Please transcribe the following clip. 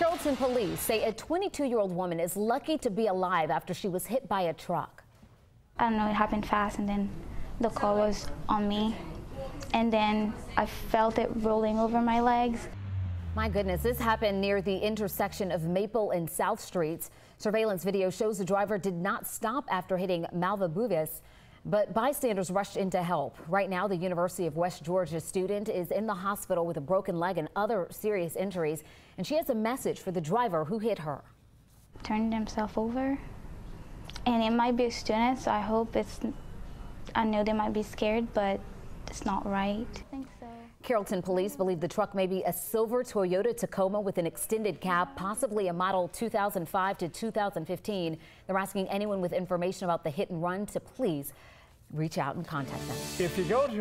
Carrollton police say a 22 year old woman is lucky to be alive after she was hit by a truck. I don't know, it happened fast, and then the car was on me. And then I felt it rolling over my legs. My goodness, this happened near the intersection of Maple and South Streets. Surveillance video shows the driver did not stop after hitting Malva Buvis, but bystanders rushed in to help. Right now, the University of West Georgia student is in the hospital with a broken leg and other serious injuries, and she has a message for the driver who hit her. Turned himself over. And it might be a student, so I hope it's, I know they might be scared, but it's not right. So. Carrollton police believe the truck may be a silver Toyota Tacoma with an extended cab, possibly a model 2005 to 2015. They're asking anyone with information about the hit and run to please reach out and contact them. If you go to